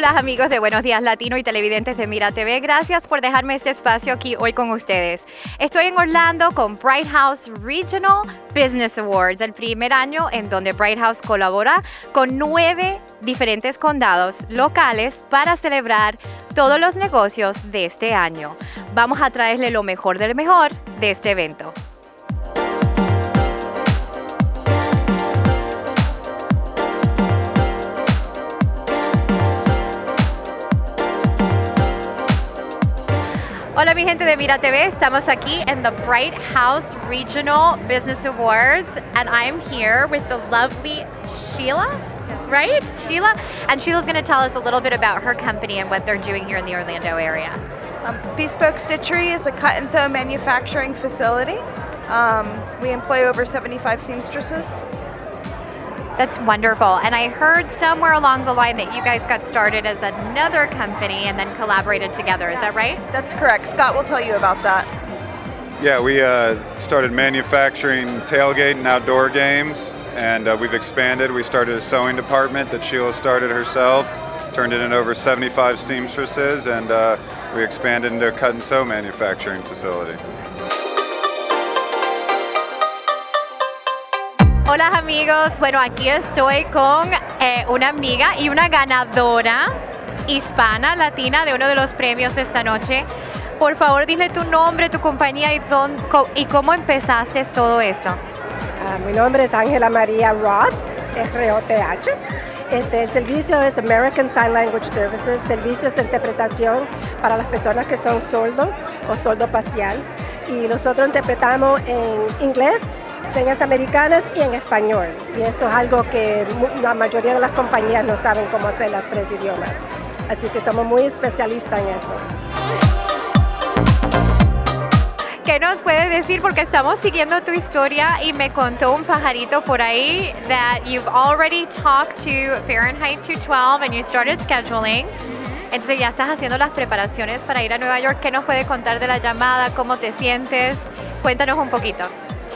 Hola amigos de Buenos Días Latino y televidentes de Mira TV, gracias por dejarme este espacio aquí hoy con ustedes. Estoy en Orlando con Bright House Regional Business Awards, el primer año en donde Bright House colabora con nueve diferentes condados locales para celebrar todos los negocios de este año. Vamos a traerle lo mejor del mejor de este evento. Hola mi gente de Mira TV, estamos aquí en the Bright House Regional Business Awards and I'm here with the lovely Sheila, right? Sheila? And Sheila's going to tell us a little bit about her company and what they're doing here in the Orlando area. Um, Bespoke Stitchery is a cut and sew manufacturing facility. Um, we employ over 75 seamstresses. That's wonderful. And I heard somewhere along the line that you guys got started as another company and then collaborated together. Is that right? That's correct. Scott will tell you about that. Yeah, we uh, started manufacturing tailgate and outdoor games, and uh, we've expanded. We started a sewing department that Sheila started herself, turned it into over 75 seamstresses, and uh, we expanded into a cut and sew manufacturing facility. Hola amigos, bueno aquí estoy con eh, una amiga y una ganadora hispana, latina de uno de los premios de esta noche. Por favor, dile tu nombre, tu compañía y, don, y cómo empezaste todo esto. Uh, mi nombre es Ángela María Roth, R-O-T-H. Este, el servicio es American Sign Language Services, servicios de interpretación para las personas que son sordos o sordo parcial. Y nosotros interpretamos en inglés, señas americanas y en español. Y eso es algo que la mayoría de las compañías no saben cómo hacer los tres idiomas. Así que somos muy especialistas en eso. ¿Qué nos puede decir? Porque estamos siguiendo tu historia y me contó un pajarito por ahí that you've already talked to Fahrenheit 212 and you started scheduling. Entonces ya estás haciendo las preparaciones para ir a Nueva York. ¿Qué nos puede contar de la llamada? ¿Cómo te sientes? Cuéntanos un poquito.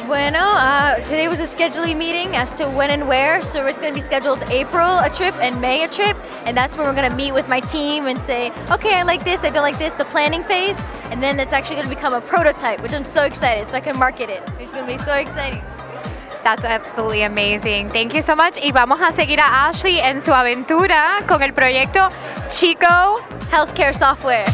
Bueno, uh, today was a scheduling meeting as to when and where. So it's going to be scheduled April a trip and May a trip, and that's when we're going to meet with my team and say, okay, I like this, I don't like this, the planning phase, and then it's actually going to become a prototype, which I'm so excited, so I can market it. It's going to be so exciting. That's absolutely amazing. Thank you so much. Y vamos a seguir a Ashley en su aventura con el proyecto Chico Healthcare Software.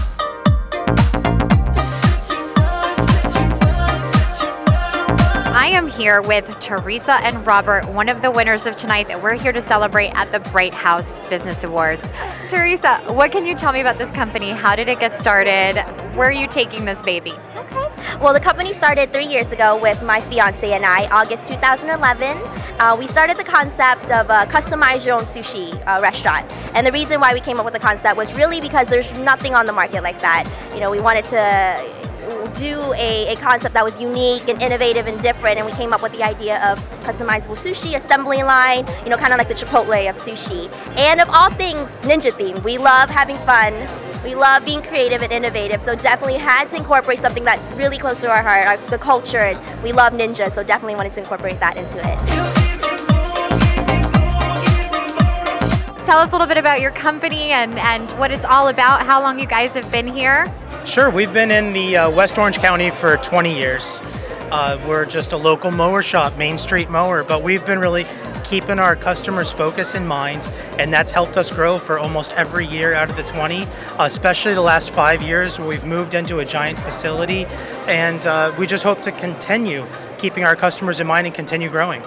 Am here with Teresa and Robert, one of the winners of tonight that we're here to celebrate at the Bright House Business Awards. Teresa, what can you tell me about this company? How did it get started? Where are you taking this baby? Okay. Well, the company started three years ago with my fiance and I, August 2011. Uh, we started the concept of a customize your own sushi uh, restaurant. And the reason why we came up with the concept was really because there's nothing on the market like that. You know, we wanted to do a, a concept that was unique and innovative and different and we came up with the idea of customizable sushi, assembly line, you know, kind of like the Chipotle of sushi. And of all things, ninja theme. We love having fun. We love being creative and innovative, so definitely had to incorporate something that's really close to our heart, our, the culture, and we love ninja, so definitely wanted to incorporate that into it. Tell us a little bit about your company and, and what it's all about, how long you guys have been here. Sure, we've been in the uh, West Orange County for 20 years. Uh, we're just a local mower shop, Main Street Mower, but we've been really keeping our customers' focus in mind, and that's helped us grow for almost every year out of the 20, especially the last five years where we've moved into a giant facility, and uh, we just hope to continue keeping our customers in mind and continue growing.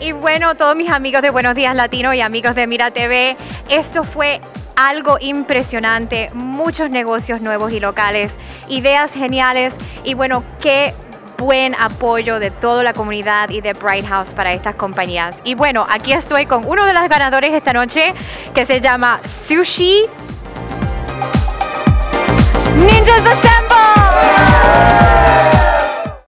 Y bueno, todos mis amigos de Buenos Días Latino y amigos de Mira TV, esto fue algo impresionante, muchos negocios nuevos y locales, ideas geniales y bueno, qué buen apoyo de toda la comunidad y de Bright House para estas compañías. Y bueno, aquí estoy con uno de los ganadores esta noche que se llama Sushi Ninjas Assemble.